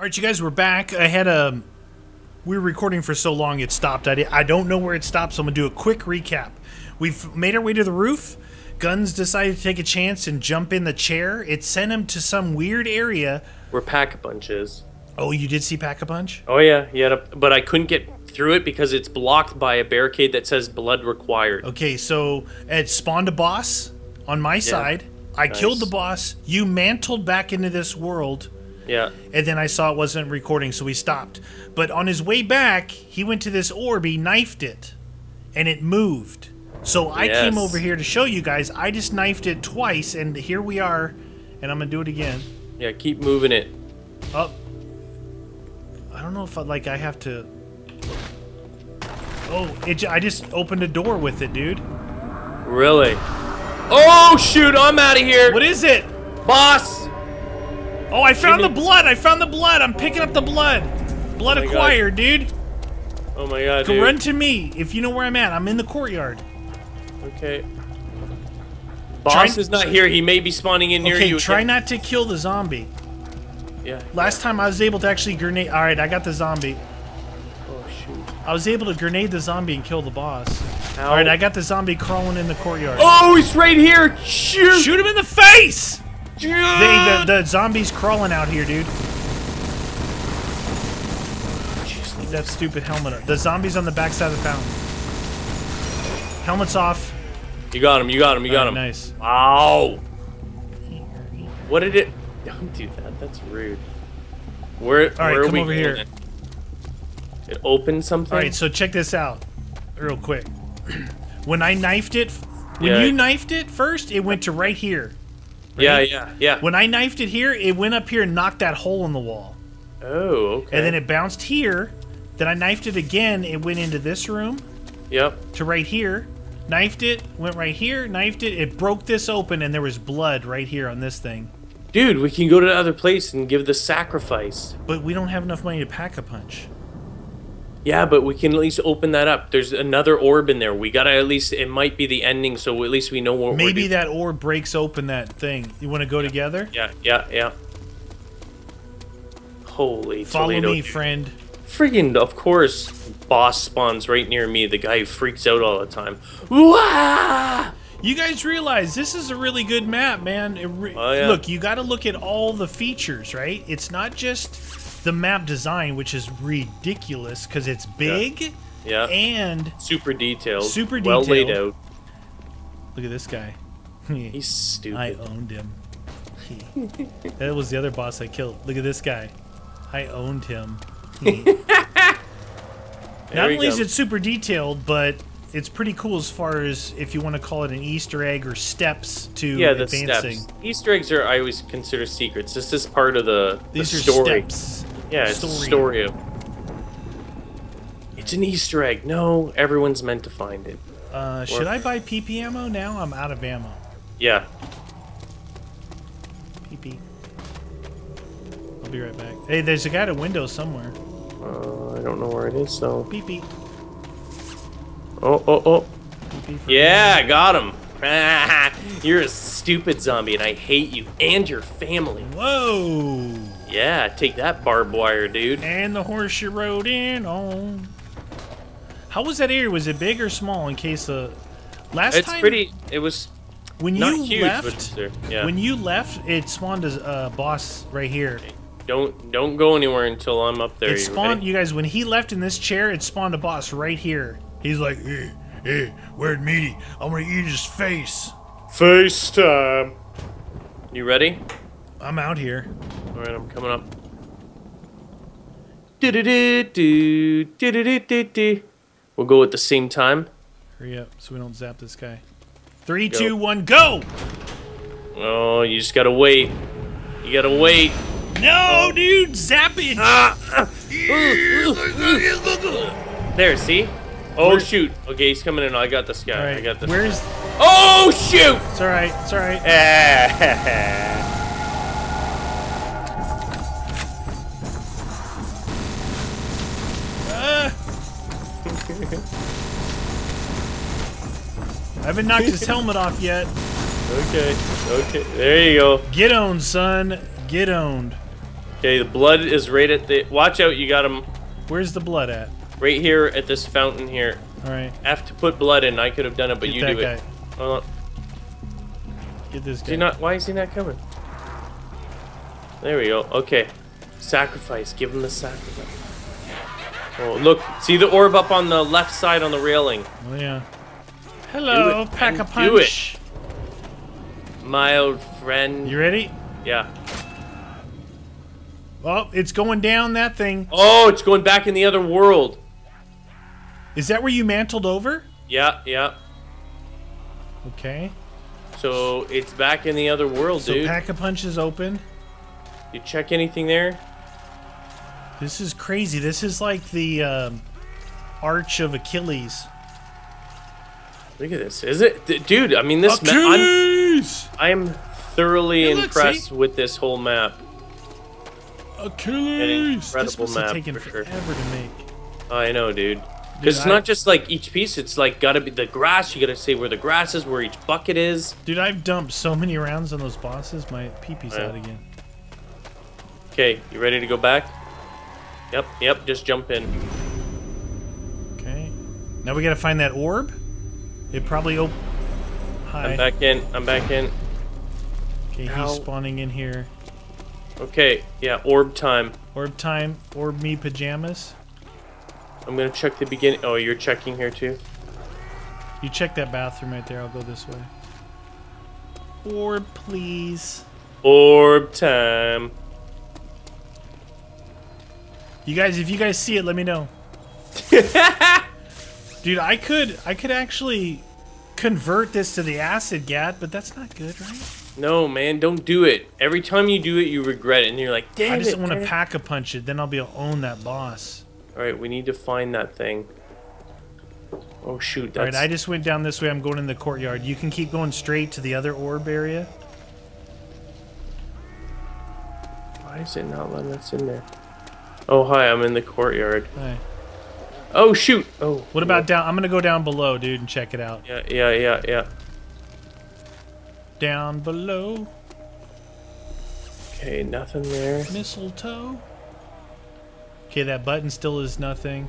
All right, you guys, we're back. I had a. We were recording for so long it stopped. I, I don't know where it stopped, so I'm gonna do a quick recap. We've made our way to the roof. Guns decided to take a chance and jump in the chair. It sent him to some weird area. Where pack a bunches. Oh, you did see Pack a Punch? Oh yeah, yeah, but I couldn't get through it because it's blocked by a barricade that says blood required. Okay, so it spawned a boss on my side. I Nice. killed the boss. You mantled back into this world. Yeah. and then I saw it wasn't recording, so we stopped. But on his way back, he went to this orb, he knifed it, and it moved. So I came over here to show you guys. I just knifed it twice, and here we are. And I'm gonna do it again. Yeah, keep moving it. Up. I don't know if I, like I have to. Oh, it! I just opened a door with it, dude. Really? Oh shoot, I'm out of here. What is it? Boss! Oh, I found the blood. I found the blood. I'm picking up the blood. Blood Oh my God. acquired, dude. Oh my god, Go dude. run to me if you know where I'm at. I'm in the courtyard. Okay. Boss Try- is not here. He may be spawning in near Okay, you. try not to kill the zombie. Yeah. Last time I was able to actually grenade. All right, I got the zombie. Oh shoot. I was able to grenade the zombie and kill the boss. All right, I got the zombie crawling in the courtyard. Oh, he's right here. Shoot. Shoot him in the face! They, the, the zombie's crawling out here, dude. Jeez, leave that stupid helmet up. The zombie's on the backside of the fountain. Helmet's off. You got him. You got him. You got All right, him. Nice. Ow. What did it? Don't do that. That's rude. Where? right, where are come we over here. going? It opened something. All right, so check this out, real quick. when I knifed it, when Yeah. you knifed it first, it went to right here. Yeah, yeah, yeah. When I knifed it here, it went up here and knocked that hole in the wall. Oh, okay. And then it bounced here. Then I knifed it again. It went into this room Yep. to right here. Knifed it, went right here, knifed it. It broke this open, and there was blood right here on this thing. Dude, we can go to the other place and give the sacrifice. But we don't have enough money to pack a punch. Yeah, but we can at least open that up. There's another orb in there. We gotta at least. It might be the ending, so at least we know what. Maybe that orb breaks open that thing. You want to go together? Yeah, yeah, yeah. Holy Follow Toledo, me, dude. friend. Friggin' of course, boss spawns right near me. The guy who freaks out all the time. Wah! You guys realize this is a really good map, man. It re- Oh, yeah. Look, you got to look at all the features, right? It's not just the map design, which is ridiculous because it's big Yeah. and super detailed. Super Well laid out. look at this guy. He's stupid. I owned him. that was the other boss I killed. Look at this guy. I owned him. Not only is it super detailed, but it's pretty cool as far as if you want to call it an Easter egg or steps to yeah, the advancing. steps. Easter eggs are I always consider secrets. This is part of the, the These are story. steps. Yeah, it's Story. a story of. It's an Easter egg. No, everyone's meant to find it. Uh, should I buy PP ammo now? I'm out of ammo. Yeah. PP. I'll be right back. Hey, there's a guy at a window somewhere. Uh, I don't know where it is, so. PP. Oh, oh, oh. Yeah, I got him. You're a stupid zombie, and I hate you and your family. Whoa! Yeah, take that barbed wire, dude. And the horse you rode in on. How was that area? Was it big or small? In case the last It's time pretty. It was when not you huge, but left. Yeah. when you left, it spawned a uh, boss right here. don't don't go anywhere until I'm up there. It spawned, ready? you guys. When he left in this chair, it spawned a boss right here. He's like, hey, hey, where'd meaty? I'm gonna eat his face. Face time. You ready? I'm out here. All right, I'm coming up. Do-do-do-do, do-do-do-do-do. We'll go at the same time. Hurry up, so we don't zap this guy. Three, Go. two, one, go! Oh, you just gotta wait. You gotta wait. No, dude, zap it! Ah, There, see? Oh shoot. Okay, he's coming in. I got this guy. All right, I got this. Where's? Oh shoot! It's all right. It's all right. I haven't knocked his helmet off yet. okay. Okay. There you go. Get owned, son. Get owned. Okay, the blood is right at the. Watch out, you got him Where's the blood at? right here at this fountain here. All right, I have to put blood in. I could have done it, but Get you do it. guy. Hold on. get this guy. not? Why is he not coming? There we go. Okay, sacrifice. Give him the sacrifice. Oh, look! See the orb up on the left side on the railing. Oh yeah. Hello, pack a man, do it. punch. My old friend. You ready? Yeah. Oh, it's going down that thing. Oh, it's going back in the other world. Is that where you mantled over? Yeah, yeah. Okay. So it's back in the other world, So dude. pack a punch is open. you check anything there? This is crazy. This is like the um, arch of Achilles. Look at this. Is it, D- dude? I mean, this map. I'm. I'm thoroughly Hey, look, impressed see? with this whole map. Achilles. This incredible map, taken for sure. forever to make. I know, dude. Because it's I- not just like each piece. It's like gotta be the grass. You gotta say where the grass is, where each bucket is. Dude, I've dumped so many rounds on those bosses. My pee-pee's Yeah. out again. Okay, you ready to go back? Yep, yep. Just jump in. Okay. Now we gotta find that orb. It probably op- Hi. I'm back in. I'm back in. Okay, Ow. he's spawning in here. Okay, yeah. Orb time. Orb time. Orb me pajamas. I'm gonna check the beginning. Oh, you're checking here too. You check that bathroom right there. I'll go this way. Orb, please. Orb time. You guys, if you guys see it, let me know. Dude, I could, I could actually convert this to the acid gat, but that's not good, right? No, man, don't do it. Every time you do it, you regret it, and you're like, damn I just it. want to pack a punch it. Then I'll be able to own that boss. All right, we need to find that thing. Oh shoot, All that's right, I just went down this way. I'm going in the courtyard. You can keep going straight to the other orb area. why is it not letting us in there? Oh hi, I'm in the courtyard. Right. Oh shoot. Oh. What about down? I'm gonna go down below, dude, and check it out. Yeah, yeah, yeah, yeah. Down below, Okay, nothing there. mistletoe. Okay, that button still is nothing.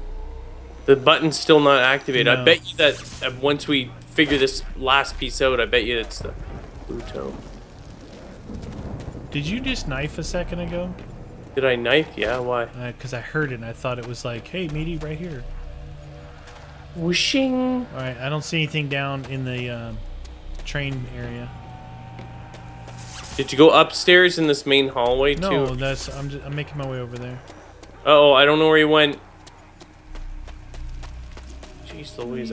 The button's still not activated. I bet you that once we figure this last piece out, I bet you it's the Pluto. Did you just knife a second ago? Did I knife? Yeah, why? Because I heard it and I thought it was like, hey, meaty, right here. Whooshing. All right, I don't see anything down in the um, train area. Did you go upstairs in this main hallway No, too? No, that's I'm just, I'm making my way over there. Oh, I don't know where he went. Jeez Louise.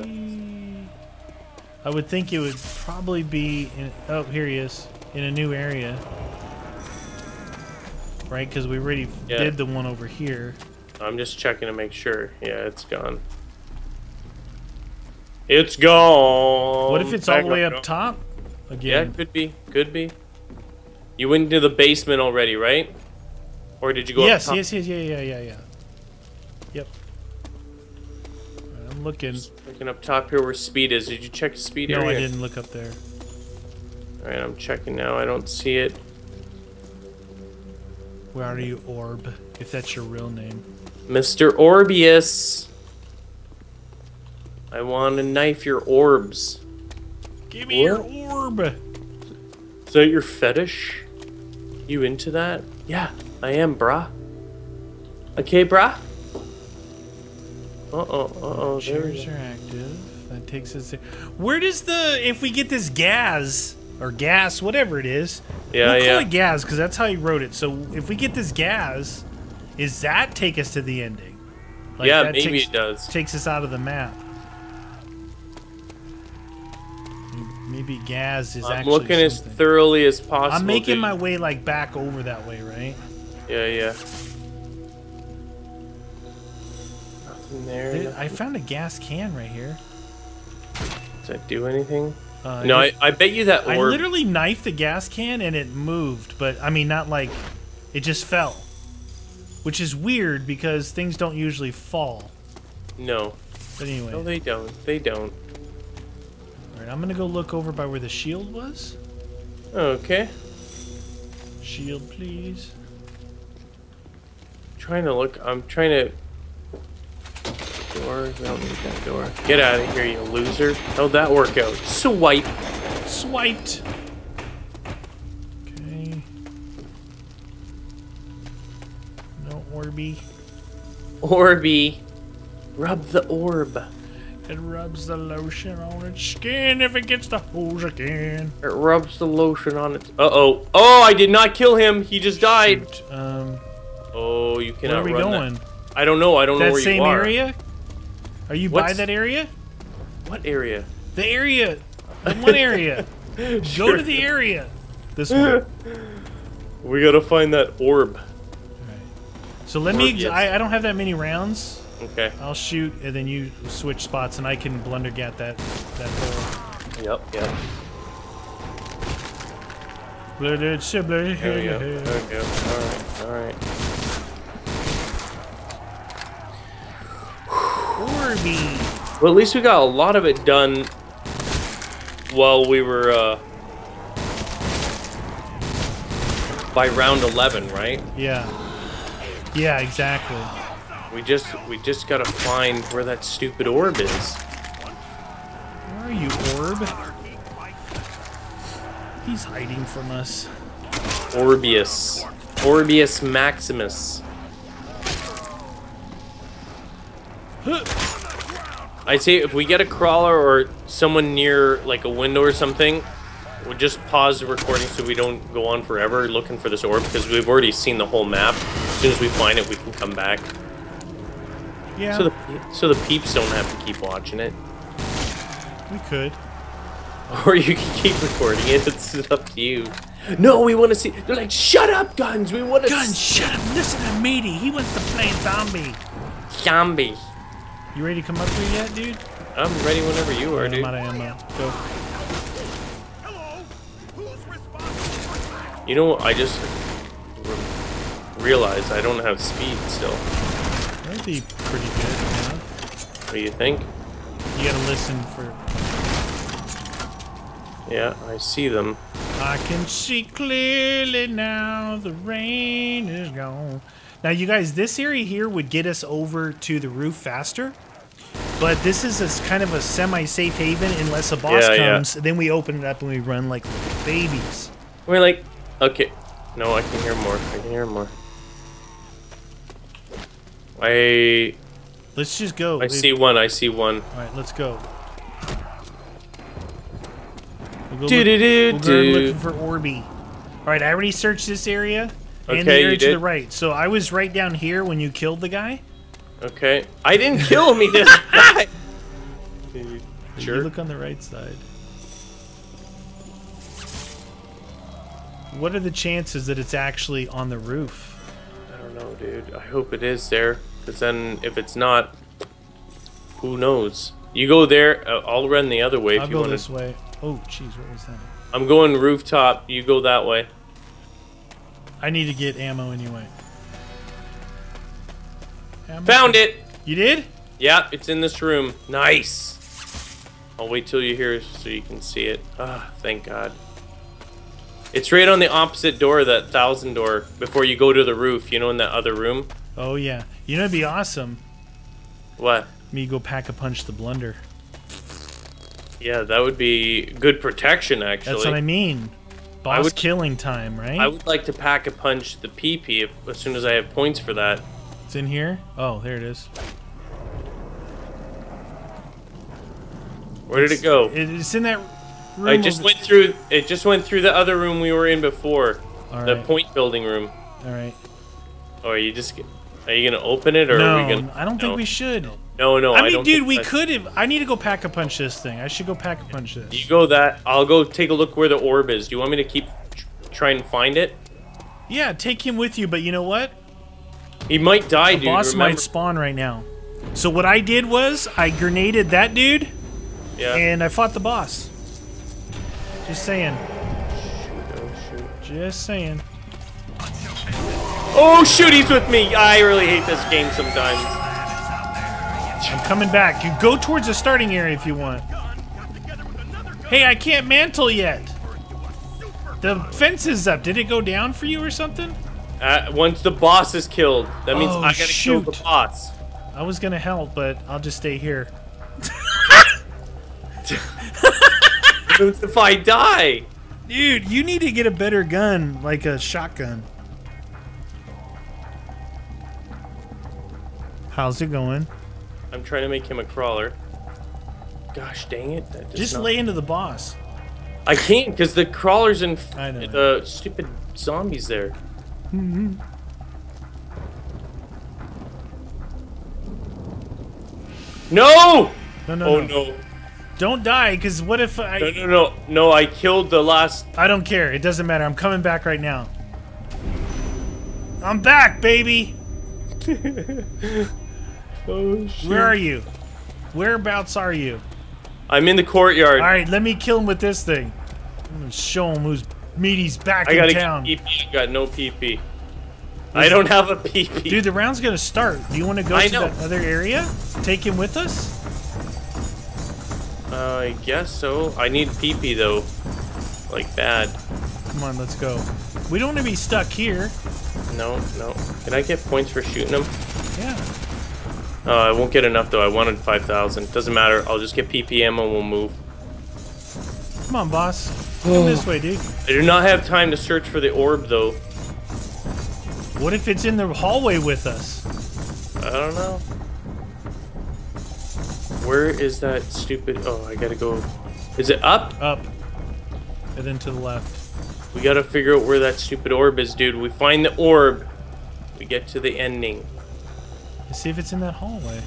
I would think it would probably be in. Oh, here he is in a new area, right? Because we already Yeah. did the one over here. I'm just checking to make sure. Yeah, it's gone. It's gone. what if it's all the way up, up top? Yeah, Again, could be. Could be. You went into the basement already, right? Or did you go yes, up top? yes, yes, yeah, yeah, yeah, yeah. Yep. Alright, I'm looking. Looking up top here where speed is. Did you check speed No, I didn't look up there. Alright, I'm checking now. I don't see it. Where are you, Orb? If that's your real name. Mr. Orbius. I want to knife your orbs. Give me your orb. Is that your fetish? You into that? Yeah, I am, brah. Okay, brah? Uh-oh, uh-oh. Chairs are active. That takes us. There. Where does the if we get this gas or gas, whatever it is? Yeah, we'll yeah. call it gas because that's how he wrote it. So if we get this gas, is that take us to the ending? Like, yeah, that maybe takes, it does. Takes us out of the map. Maybe gas is actually. I'm actually looking as thoroughly as possible. I'm making dude. my way like back over that way, right? Yeah, yeah. Nothing there. There- I found a gas can right here. Does that do anything? Uh, no, I, I bet you that I literally knifed the gas can and it moved, but I mean, not like it just fell, which is weird because things don't usually fall. No, But anyway, no, they don't. They don't. all right, I'm gonna go look over by where the shield was. Okay. Shield, please. trying to look. I'm trying to. Door. We don't need that door. Get out of here, you loser. How'd that work out? Swipe. Swiped. Okay. No Orby. Orby. Rub the orb. It rubs the lotion on its skin if it gets the hose again. It rubs the lotion on its... Uh oh. Oh, I did not kill him. He just died. Shoot. Um, Oh, you cannot run where are we going? that. I don't know. I don't know That where same you are. area? Are you by that area? What area? The area. The one area. Go to the area. This one. We gotta find that orb. So let me. Orbeus. I, I don't have that many rounds. Okay. I'll shoot, and then you switch spots, and I can blundergat that that hole. Yep. Yep. Blooded sibling. There we go. There we go. All right. All right. Orby. Well, at least we got a lot of it done while we were uh, by round 11, right? Yeah. Yeah, exactly. We just we just gotta find where that stupid orb is. Where are you, Orb? He's hiding from us. Orbius. Orbius Maximus. I'd say if we get a crawler or someone near like a window or something, we'll just pause the recording so we don't go on forever looking for this orb because we've already seen the whole map. As soon as we find it, we can come back. Yeah, So the so the peeps don't have to keep watching it, we could. or you can keep recording it. It's up to you. No, we want to see. They're like, shut up, guns. We want to. Guns, shut up! Listen to Meaty. He wants to play zombie. zombie. You ready to come up here yet, dude? I'm ready whenever you are, dude. I'm out of ammo. Go. You know, what? I just re- realized I don't have speed still. That'd be pretty good. Yeah. What do you think? You gotta listen for. Yeah, I see them. I can see clearly now. The rain is gone. Now, you guys, this area here would get us over to the roof faster. But this is a kind of a semi-safe haven unless a boss Yeah, yeah. comes. Then we open it up and we run like babies. We're like, okay. No, I can hear more. I can hear more. I Let's just go. I see one. I see one. All right, let's go. We'll go, Do look, do do we'll go do. looking for Orby. All right, I already searched this area and the Okay, area to the right. So I was right down here when you killed the guy. Okay. I didn't kill him. He just died. You You Sure. look on the right side. What are the chances that it's actually on the roof? I don't know, dude. I hope it is there. Because then, if it's not, who knows? You go there. Uh, I'll run the other way if I'll you go want this way. Oh, jeez, what was that? I'm going rooftop. You go that way. I need to get ammo anyway. Found it. You did? Yeah, it's in this room. Nice. I'll wait till you hear so you can see it. Ah, thank God. It's right on the opposite door, that thousand door, before you go to the roof. You know, in that other room. Oh yeah. You know, it'd be awesome. What? Me go pack a punch the blunder. Yeah, that would be good protection, actually. That's what I mean. Boss would- killing time, right? I would like to pack a punch the PP if, as soon as I have points for that. It's in here. Oh, there it is. Where did it go? It's in that room. I just went through. It just went through the other room we were in before, All the right. point building room. All right. Or are you just? Are you gonna open it, or no, are we gonna? I don't think no. we should. No, no. I I, mean, don't dude, we could have. I need to go pack a punch this thing. I should go pack a punch this. You go that. I'll go take a look where the orb is. Do you want me to keep tr- try and find it? yeah, take him with you. But you know what? He might die, The dude. boss remember? might spawn right now. So what I did was I grenaded that dude, Yeah. and I fought the boss. Just saying. Oh, shoot. Just saying. Oh shoot, he's with me. I really hate this game sometimes. I'm coming back. You go towards the starting area if you want. Hey, I can't mantle yet. The fence is up. Did it go down for you or something? Uh, once the boss is killed, that means Oh, I gotta kill the shoot. boss. I was gonna help, but I'll just stay here. if I die. Dude, you need to get a better gun, like a shotgun. How's it going? I'm trying to make him a crawler. Gosh dang it. That Just not- lay into the boss. I can't because the crawlers and the stupid zombies there. Mm-hmm. No! No, no, Oh no. no. Don't die, because what if I... No, no, no. No, I killed the last. I don't care. It doesn't matter. I'm coming back right now. I'm back, baby. Oh, shit. Where are you? Whereabouts are you? I'm in the courtyard. All right, let me kill him with this thing. I'm gonna show him who's meaty's back I in town. PP. I got no PP. I don't have a PP. Dude, the round's gonna start. Do you want to go I to know. that other area? Take him with us? Uh, I guess so. I need PP though. Like bad. Come on, let's go. We don't want to be stuck here. No, no. Can I get points for shooting him? Yeah. Uh, I won't get enough though. I wanted 5,000. Doesn't matter. I'll just get PP ammo and we'll move. Come on, boss. Come oh. this way, dude. I do not have time to search for the orb though. What if it's in the hallway with us? I don't know. Where is that stupid? Oh, I gotta go. Is it up? Up. And then to the left. We gotta figure out where that stupid orb is, dude. We find the orb. We get to the ending. Let's see if it's in that hallway.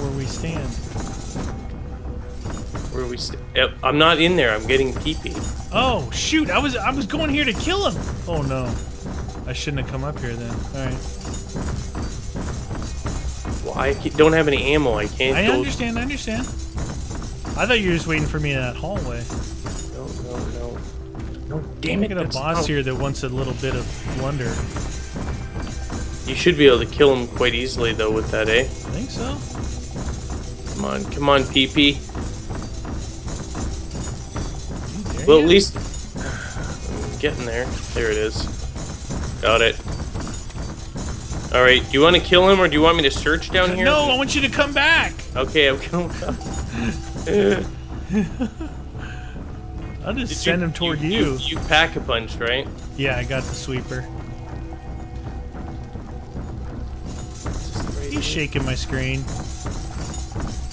Where we stand. Where are we? I'm not in there. I'm getting PP. Oh shoot! I was I was going here to kill him. Oh no! I shouldn't have come up here then. All right. Well, I don't have any ammo. I can't I understand. I understand. I thought you were just waiting for me in that hallway. No, no, no. No, damn I it. got a boss here that wants a little bit of blunder. You should be able to kill him quite easily, though, with that, eh? I think so. Come on, come on, PP. Well, at least I'm getting there. There it is. Got it. All right. Do you want to kill him, or do you want me to search down here? No, I want you to come back. Okay, I'm going. I'll just send him toward you. You, pack a punch, right? Yeah, I got the sweeper. He's shaking my screen.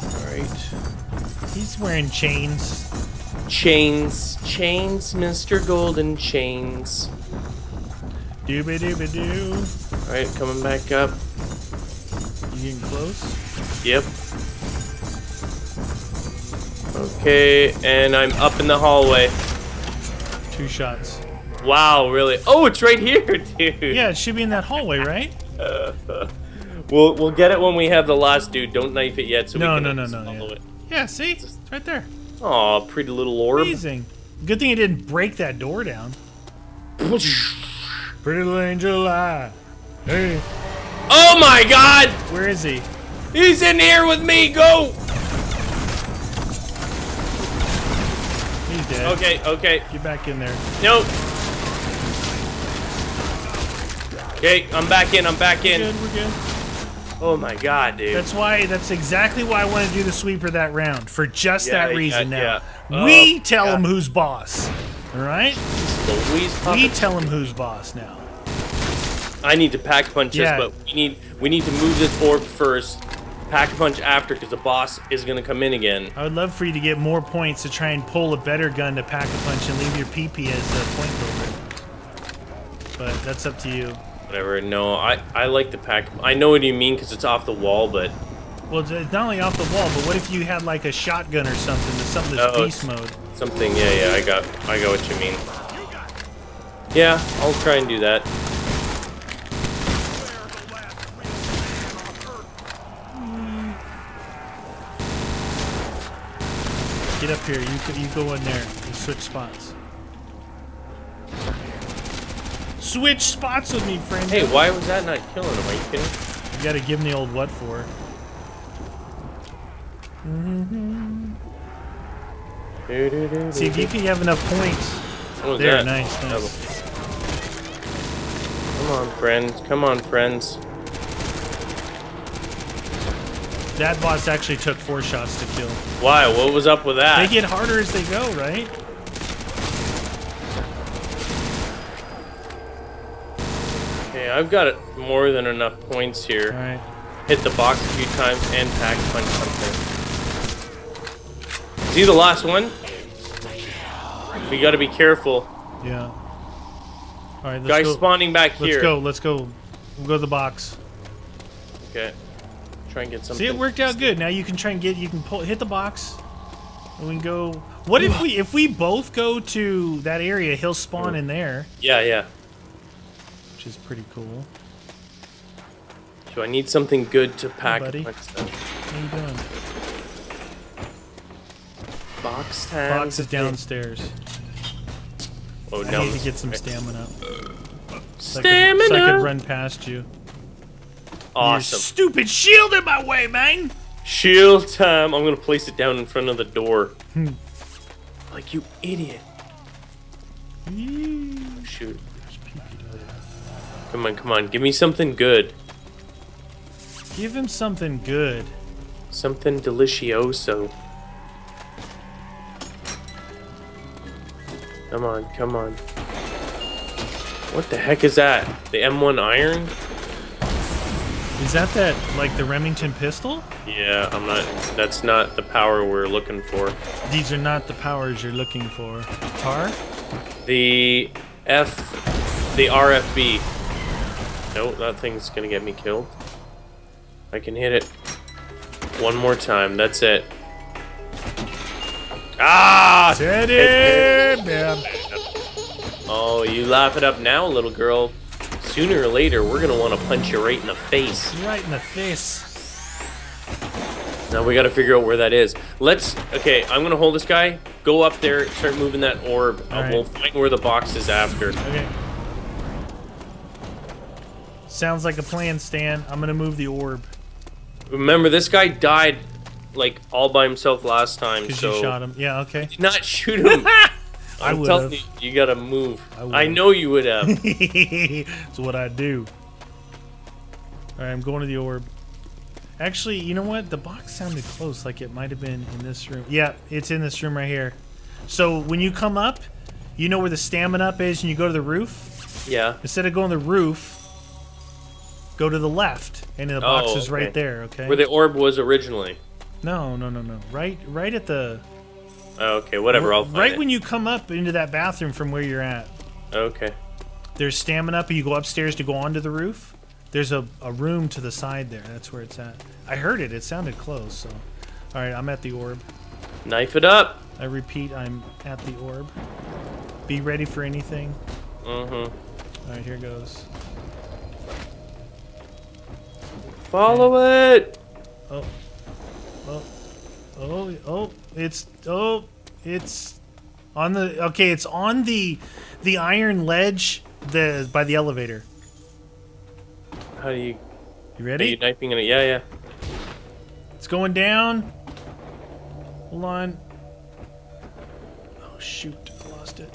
All right. He's wearing chains. Chains, chains, Mr. Golden Chains. Dooby dooby doo. All right, coming back up. You getting close? Yep. Okay, and I'm up in the hallway. Two shots. Wow, really? Oh, it's right here, dude. Yeah, it should be in that hallway, right? We'll we'll get it when we have the last dude. Don't knife it yet, so No, we can no, no, no, yeah. Yeah, see? It's right there. Aw, pretty little orb. Amazing. Good thing it didn't break that door down. Pretty little angel eye. Hey, Oh my God! where is he? He's in here with me. Go. He's dead. Okay, okay. Get back in there. Nope. Okay, I'm back in. I'm back We're in. good, we're good. Oh my God, dude. That's why. That's exactly why I want to do the sweeper that round for just Yeah, that reason. yeah, now yeah. Oh, we Oh, tell him who's boss. All right, we tell him who's boss now. I need to pack punches, Yeah. but we need we need to move this orb first. Pack a punch after, because the boss is gonna come in again. I would love for you to get more points to try and pull a better gun to pack a punch and leave your PP as a point builder. But that's up to you. Whatever. No, I I like the pack. I know what you mean because it's off the wall, but Well, it's- not only off the wall, but what if you had like a shotgun or something? Something that's Oh, beast mode. something. Yeah, yeah. I got I got what you mean. Yeah, I'll try and do that. Get up here. You go- you go in there. You switch spots. Switch spots with me, friend. Hey, why was that not killing him? Are you kidding? You gotta give him the old what for. Mm-hmm. See if you can have enough points. What There, that? nice, nice. was- Come on, friends. Come on, friends. That boss actually took four shots to kill. Why? What was up with that? They get harder as they go, right? Okay, I've got more than enough points here. Right. Hit the box a few times and pack punch something. Is he the last one? We gotta be careful. Yeah. All right. Let's Guy go. spawning back here. Let's go. Let's go. We'll go to the box. Okay. Try and get something. See, it worked out good. Now you can try and get. You can pull, hit the box, and we can go. What if we if we both go to that area? He'll spawn in there, Yeah, yeah. Which is pretty cool. So I need something good to pack buddy. punch stuff. Are you doing? Box time. Box is downstairs. Oh, no! I need to get some stamina. So I could- Stamina. So I could run past you. Your Awesome. stupid shield in my way, man. Shield time. I'm gonna place it down in front of the door. Hmm. like you idiot. Shoot. Come on, come on. Give me something good. Give him something good. Something delicioso. Come on, come on. What the heck is that? The M1 iron? Is that that like the Remington pistol? Yeah, I'm not. That's not the power we're looking for. These are not the powers you're looking for. Tar? The F. The RFB. Nope, that thing's gonna get me killed. I can hit it one more time. That's it. Ah! Teddy! Man. Oh, you laugh it up now, little girl. Sooner or later, we're gonna want to punch you right in the face. Right in the face. Now we gotta figure out where that is. Let's. Okay, I'm gonna hold this guy. Go up there, start moving that orb. Uh, Alright. We'll find where the box is after. Okay. Sounds like a plan, Stan. I'm gonna move the orb Remember, this guy died like all by himself last time. because So you shot him. Yeah, okay. did not shoot him. I I'm would telling have. you, you gotta move. I I, know you would have. It's what I do. Alright, I'm going to the orb. Actually, you know what? The box sounded close, like it might have been in this room. Yeah, it's in this room right here. So when you come up, you know where the stamina up is, and you go to the roof. yeah. Instead of going to the roof, go to the left, and the box Oh, is right okay. there. Okay. Where the orb was originally. no, no, no, no. Right, right at the. Oh, okay, whatever. I'll find right it. when you come up into that bathroom from where you're at. Okay. There's stamina up, and you go upstairs to go onto the roof. There's a, a room to the side there. That's where it's at. I heard it. It sounded close. So, all right, I'm at the orb. Knife it up. I repeat, I'm at the orb. Be ready for anything. Mm-hmm. All right, here goes. Follow it. Oh, oh, oh, oh! It's oh, it's on the okay. It's on the the iron ledge the by the elevator. How do you? You Are ready? you knifing in it? Yeah, yeah. It's going down. Hold on. Oh shoot! I lost it.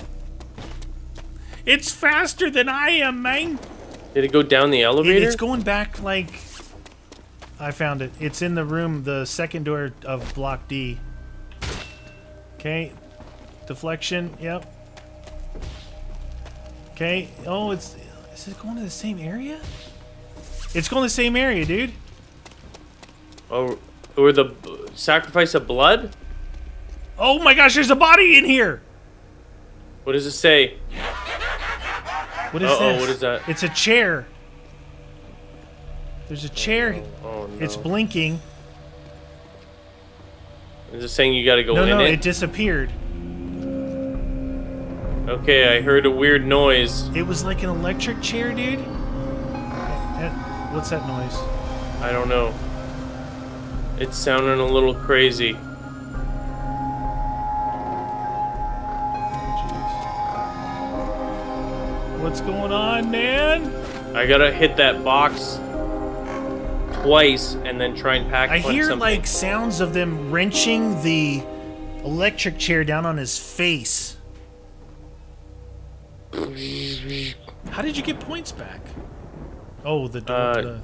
It's faster than I am, man. Did it go down the It- elevator? it's going back like. I found it. It's in the room, the second door of block D. Okay. Deflection. Yep. Okay. Oh, it's. Is it going to the same area? It's going to the same area, dude. Oh, or the b- sacrifice of blood? Oh my gosh, there's a body in here. What does it say? What is Uh-oh, this? what is that? It's a chair. There's a chair. Oh no. It's blinking. Is it saying you gotta go No, in no, it? it disappeared. Okay, I heard a weird noise. It was like an electric chair, dude. What's that noise? I don't know. It's sounding a little crazy. Jeez. What's going on, man? I gotta hit that box twice and then try and pack I hear something. like sounds of them wrenching the electric chair down on his face. How did you get points back? Oh, the door. Uh, the,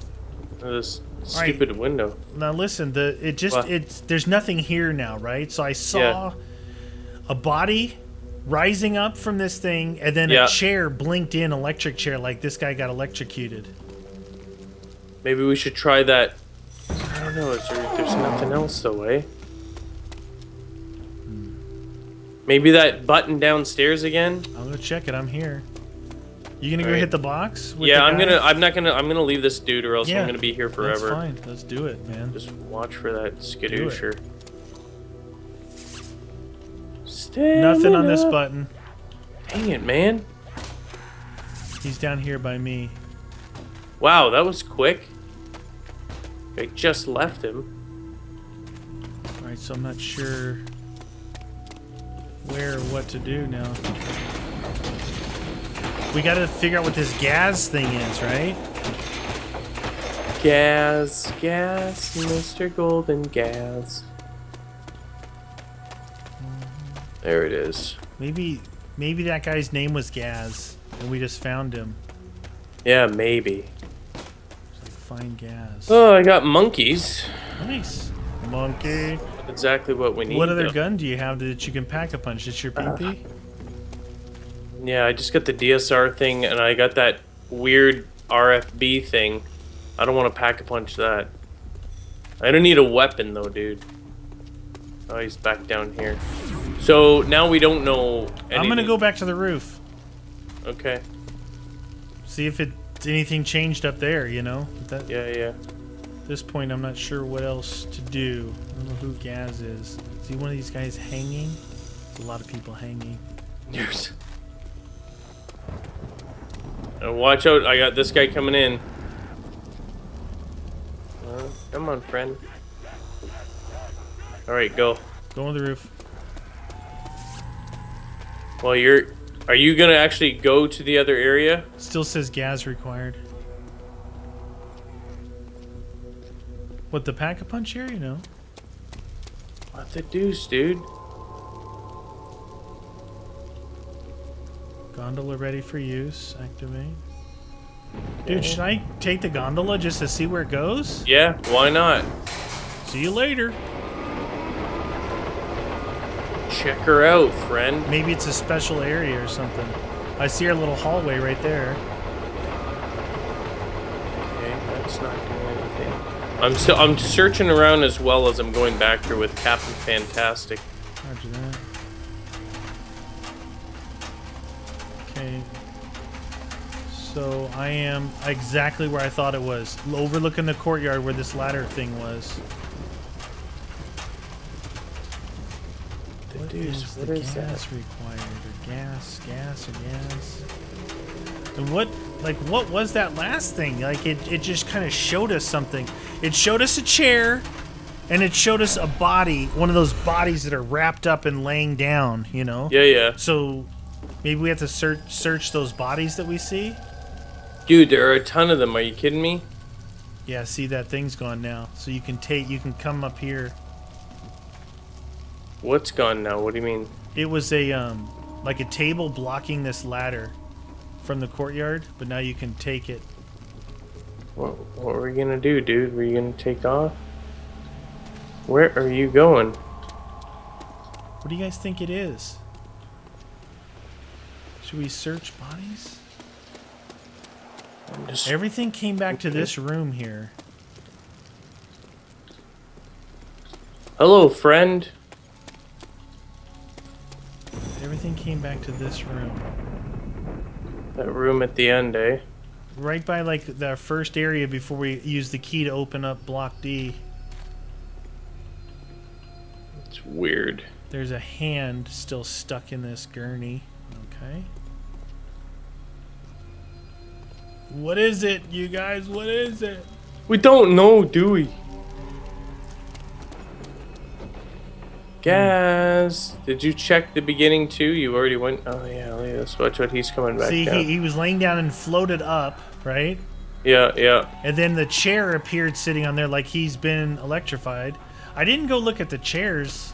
This right. stupid window. now listen, the it just What? it's there's nothing here now, right? So I saw a body rising up from this thing, and then Yeah. a chair blinked in, electric chair, like this guy got electrocuted. Maybe we should try that. I don't know. Is there, there's nothing else though, eh? Maybe that button downstairs again. I'll go check it. I'm here. You gonna go Alright. hit the box? yeah, the I'm gonna. I'm not gonna. I'm gonna leave this dude, or else Yeah, I'm gonna be here That's forever. fine. Let's do it, man. Just watch for that skadoocher. Stamina. Nothing on this button. Dang it, man! He's down here by me. Wow, that was quick. I just left him. All right, so I'm not sure where or what to do now. We got to figure out what this gas thing is, right? Gas, gas, Mr. Golden Gas. There it is. Maybe, maybe that guy's name was Gaz, and we just found him. Yeah, maybe. Find Gaz. Oh, I got monkeys. Nice, monkey. Exactly what we need. What other though. gun do you have that you can pack a punch? It's your ah. PP. Yeah, I just got the DSR thing, and I got that weird RFB thing. I don't want to pack a punch that. I don't need a weapon though, dude. Oh, he's back down here. So now we don't know. Anything. I'm gonna go back to the roof. Okay. See if it anything changed up there. You know. That, Yeah, yeah. At this point, I'm not sure what else to do. I don't know who Gaz is. Is he one of these guys hanging? There's a lot of people hanging. Yes. Uh, watch out! I got this guy coming in. Uh, come on, friend. All right, go. Go on the roof. Well, you're. Are you gonna actually go to the other area? Still says gas required. What, the pack a punch here? You know? What the deuce, dude? Gondola ready for use. Activate. Dude, should I take the gondola just to see where it goes? Yeah, why not? See you later. Check her out, friend. Maybe it's a special area or something. I see our little hallway right there. Okay, that's not doing anything. I'm still. I'm searching around as well as I'm going back here with Captain Fantastic. Roger that. Okay. So I am exactly where I thought it was, overlooking the courtyard where this ladder thing was. What deuce, is what the is that? gas required? Or gas, gas, or gas? And what, like, what was that last thing? Like, it, it just kind of showed us something. It showed us a chair, and it showed us a body, one of those bodies that are wrapped up and laying down, you know? Yeah, yeah. So maybe we have to search search those bodies that we see. Dude, there are a ton of them. Are you kidding me? Yeah, see that thing's gone now. So you can take you can come up here. What's gone now? What do you mean? It was a um like a table blocking this ladder from the courtyard, but now you can take it. What, what were you gonna do, dude? Were you gonna take off? Where are you going? What do you guys think it is? Should we search bodies? I'm just. Everything came back to this room here. Hello, friend. Everything came back to this room. That room at the end, eh? Right by like the first area before we use the key to open up block D. It's weird. There's a hand still stuck in this gurney. Okay. What is it, you guys? What is it? We don't know, do we? Gaz, did you check the beginning too? You already went. Oh yeah, let's. Watch what he's coming back See, down. he, he was laying down and floated up, right? Yeah, yeah. And then the chair appeared sitting on there like he's been electrified. I didn't go look at the chairs.